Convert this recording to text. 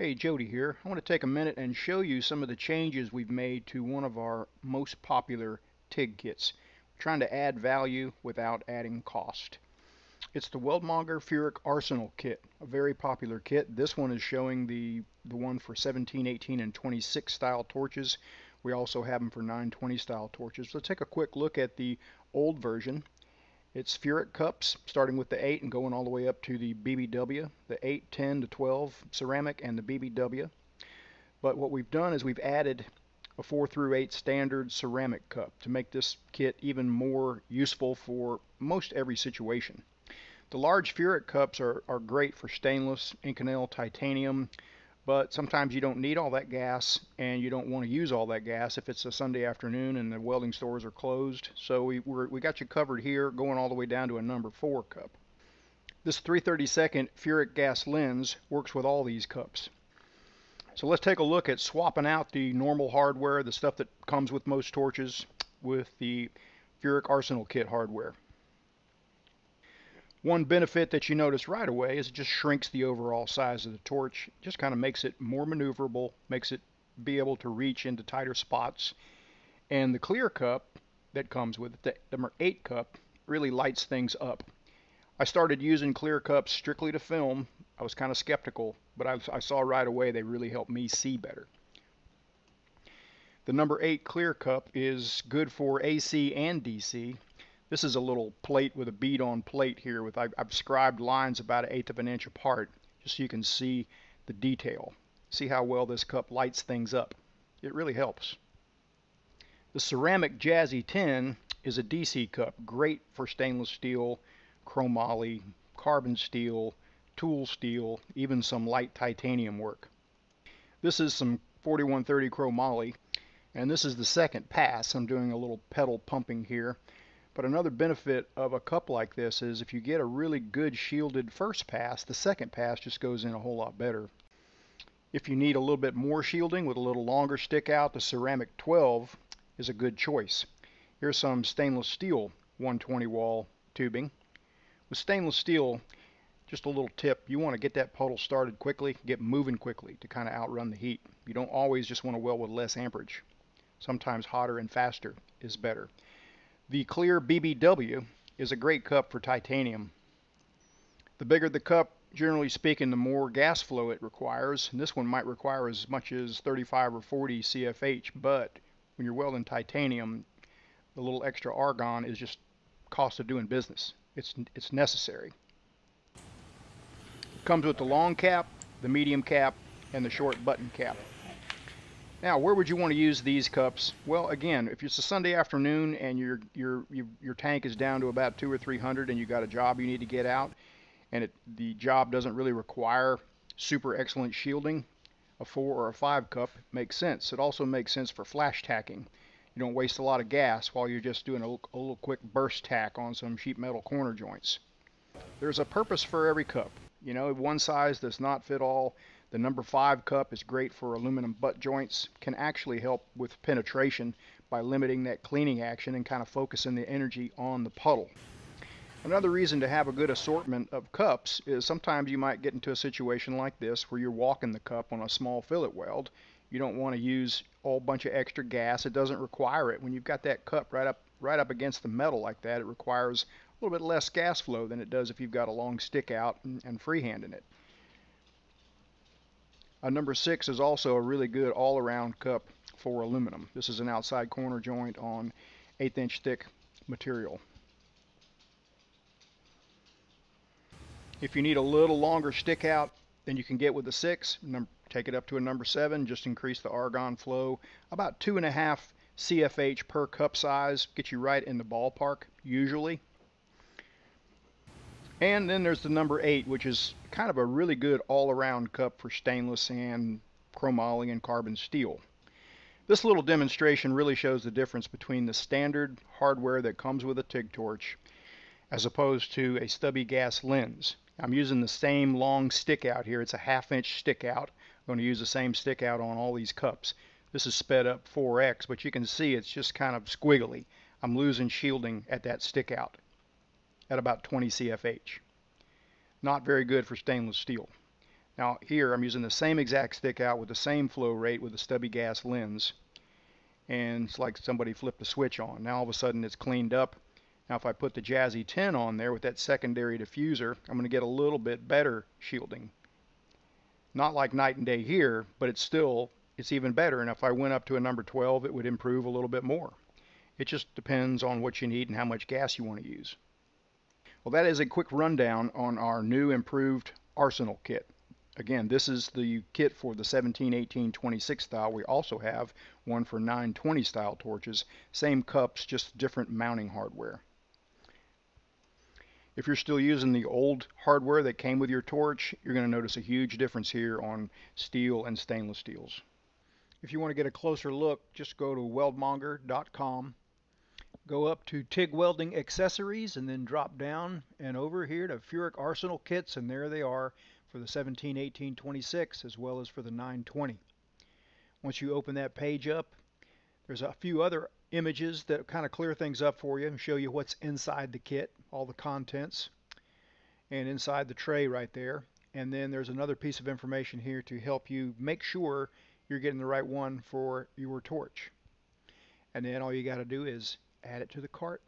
Hey, Jody here. I want to take a minute and show you some of the changes we've made to one of our most popular TIG kits. We're trying to add value without adding cost. It's the Weldmonger Furick Arsenal kit, a very popular kit. This one is showing the, the one for 17, 18, and 26 style torches. We also have them for 920 style torches. Let's take a quick look at the old version. It's Furick cups, starting with the 8 and going all the way up to the BBW, the 8, 10 to 12 ceramic, and the BBW. But what we've done is we've added a 4 through 8 standard ceramic cup to make this kit even more useful for most every situation. The large Furick cups are, are great for stainless, Inconel, titanium, but sometimes you don't need all that gas and you don't want to use all that gas if it's a Sunday afternoon and the welding stores are closed. So we, we got you covered here going all the way down to a number 4 cup. This 332nd Furick gas lens works with all these cups. So let's take a look at swapping out the normal hardware, the stuff that comes with most torches, with the Furick Arsenal kit hardware. One benefit that you notice right away is it just shrinks the overall size of the torch. Just kind of makes it more maneuverable, makes it be able to reach into tighter spots. And the clear cup that comes with it, the number 8 cup, really lights things up. I started using clear cups strictly to film. I was kind of skeptical, but I, I saw right away they really helped me see better. The number 8 clear cup is good for AC and DC. This is a little plate with a bead on plate here with I've, I've scribed lines about an eighth of an inch apart just so you can see the detail. See how well this cup lights things up. It really helps. The ceramic Jazzy 10 is a DC cup, great for stainless steel, chromoly, carbon steel, tool steel, even some light titanium work. This is some 4130 chromoly, and this is the second pass. I'm doing a little pedal pumping here. But another benefit of a cup like this is if you get a really good shielded first pass, the second pass just goes in a whole lot better. If you need a little bit more shielding with a little longer stick out, the ceramic 12 is a good choice. Here's some stainless steel 120 wall tubing. With stainless steel, just a little tip, you want to get that puddle started quickly, get moving quickly to kind of outrun the heat. You don't always just want to weld with less amperage. Sometimes hotter and faster is better. The clear BBW is a great cup for titanium. The bigger the cup, generally speaking, the more gas flow it requires. And this one might require as much as 35 or 40 CFH, but when you're welding titanium, the little extra argon is just cost of doing business. It's, it's necessary. It comes with the long cap, the medium cap, and the short button cap. Now, where would you want to use these cups? Well, again, if it's a Sunday afternoon and your your your, your tank is down to about two or three hundred, and you got a job you need to get out, and it, the job doesn't really require super excellent shielding, a four or a five cup makes sense. It also makes sense for flash tacking. You don't waste a lot of gas while you're just doing a, a little quick burst tack on some sheet metal corner joints. There's a purpose for every cup. You know, one size does not fit all. The number 5 cup is great for aluminum butt joints, can actually help with penetration by limiting that cleaning action and kind of focusing the energy on the puddle. Another reason to have a good assortment of cups is sometimes you might get into a situation like this where you're walking the cup on a small fillet weld. You don't want to use a whole bunch of extra gas. It doesn't require it. When you've got that cup right up right up against the metal like that, it requires a little bit less gas flow than it does if you've got a long stick out and, and freehand in it. A number six is also a really good all-around cup for aluminum. This is an outside corner joint on eighth inch thick material. If you need a little longer stick out than you can get with the six, take it up to a number seven, just increase the argon flow. About two and a half CFH per cup size, get you right in the ballpark usually. And then there's the number eight, which is kind of a really good all-around cup for stainless and chromoly and carbon steel. This little demonstration really shows the difference between the standard hardware that comes with a TIG torch as opposed to a stubby gas lens. I'm using the same long stick out here. It's a half inch stick out. I'm going to use the same stick out on all these cups. This is sped up 4x, but you can see it's just kind of squiggly. I'm losing shielding at that stick out at about 20 CFH. Not very good for stainless steel. Now here I'm using the same exact stick out with the same flow rate with the stubby gas lens and it's like somebody flipped a switch on. Now all of a sudden it's cleaned up. Now if I put the Jazzy 10 on there with that secondary diffuser I'm going to get a little bit better shielding. Not like night and day here but it's still it's even better and if I went up to a number 12 it would improve a little bit more. It just depends on what you need and how much gas you want to use. Well that is a quick rundown on our new improved Arsenal kit. Again, this is the kit for the 17, 18, 26 style. We also have one for 920 style torches. Same cups, just different mounting hardware. If you're still using the old hardware that came with your torch, you're going to notice a huge difference here on steel and stainless steels. If you want to get a closer look, just go to weldmonger.com, go up to TIG Welding Accessories, and then drop down and over here to Furick Arsenal Kits, and there they are for the 17, 18, 26 as well as for the 920. Once you open that page up, there's a few other images that kind of clear things up for you and show you what's inside the kit, all the contents, and inside the tray right there. And then there's another piece of information here to help you make sure you're getting the right one for your torch. And then all you got to do is add it to the cart.